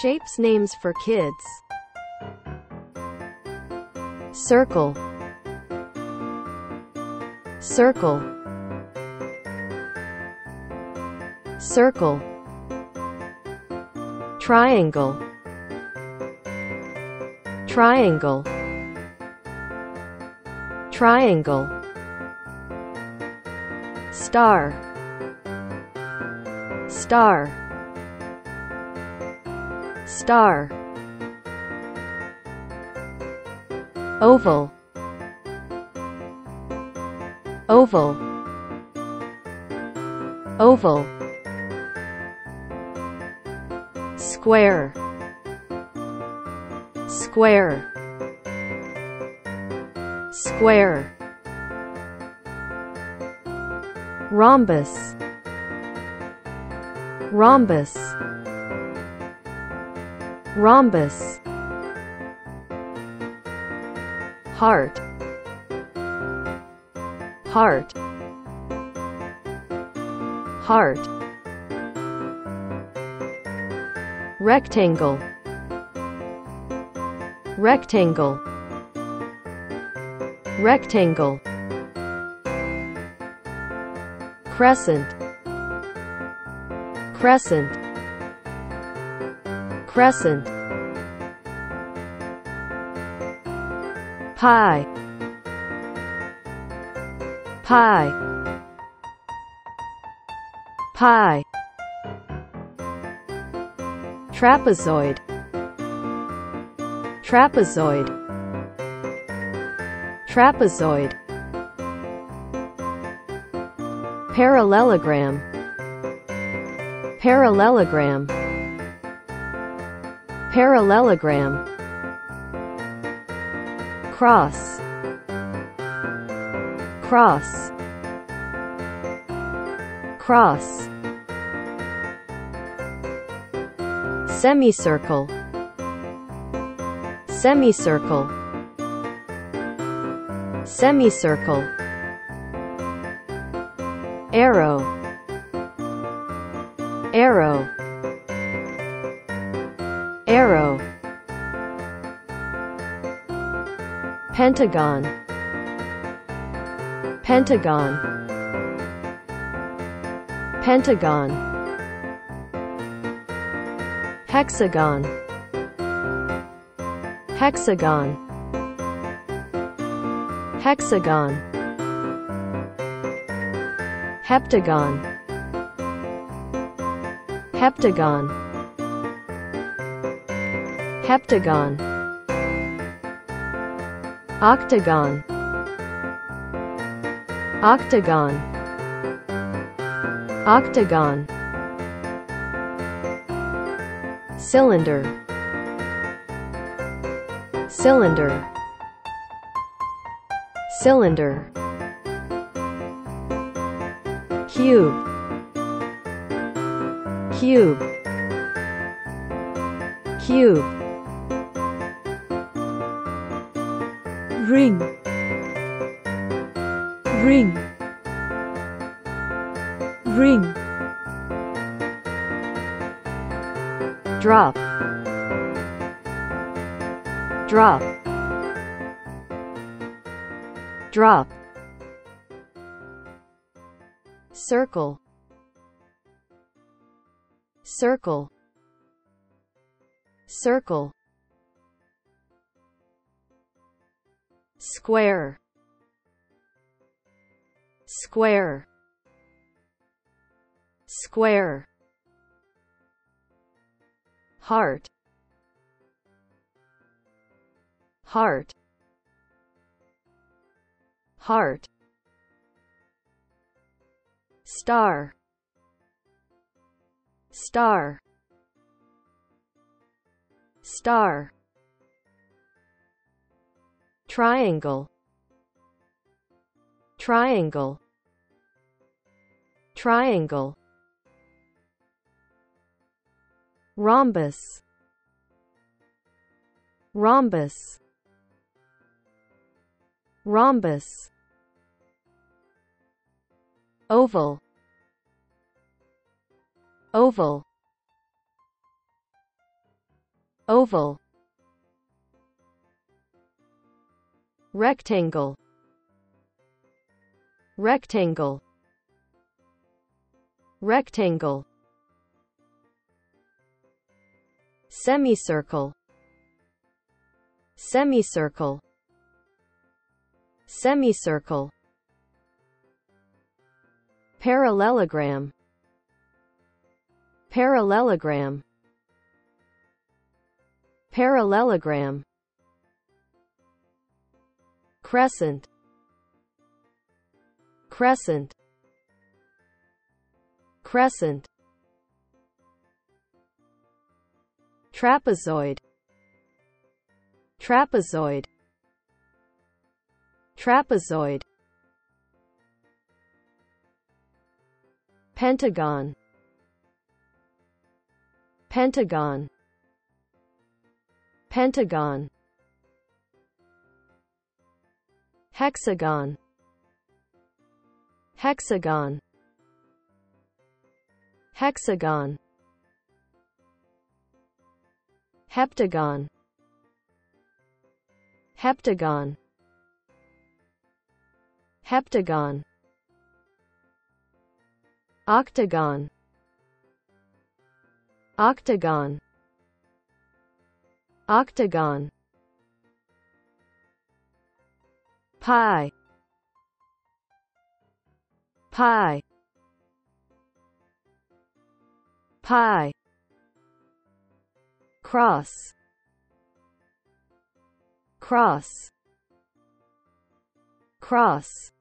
Shapes names for kids. Circle. Circle. Circle. Triangle. Triangle. Triangle. Star. Star. Star. Oval. Oval. Oval. Square. Square. Square. Rhombus. Rhombus. Rhombus. Heart. Heart. Heart. Rectangle. Rectangle. Rectangle. Crescent. Crescent. Crescent. Pie. Pie. Pie. Trapezoid. Trapezoid. Trapezoid. Parallelogram. Parallelogram. Parallelogram. Cross. Cross. Cross. Semicircle. Semicircle. Semicircle. Arrow. Arrow. Arrow. Pentagon. Pentagon. Pentagon. Hexagon. Hexagon. Hexagon. Heptagon. Heptagon. Heptagon. Octagon. Octagon. Octagon. Cylinder. Cylinder. Cylinder. Cube. Cube. Cube. Ring. Ring. Ring. Drop. Drop. Drop. Circle. Circle. Circle. Square. Square. Square. Heart. Heart. Heart. Star. Star. Star. Triangle. Triangle. Triangle. Rhombus. Rhombus. Rhombus. Oval. Oval. oval rectangle. Rectangle. Rectangle. Semicircle. Semicircle. Semicircle. Parallelogram. Parallelogram. Parallelogram crescent. Crescent. Crescent. Trapezoid. Trapezoid. Trapezoid. Pentagon. Pentagon. Pentagon hexagon. Hexagon. Hexagon. Heptagon. Heptagon. Heptagon. Octagon. Octagon. Octagon pie pie pie cross cross cross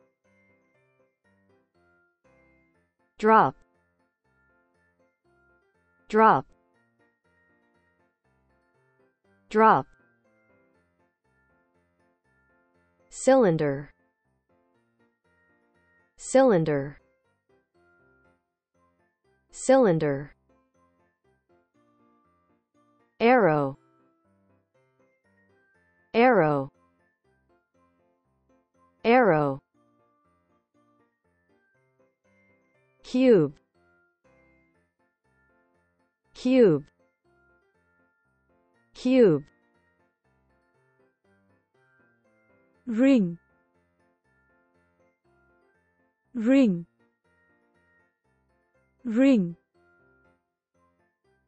drop drop drop cylinder. Cylinder. Cylinder. Arrow. Arrow. Arrow. Cube. Cube. Cube ring ring ring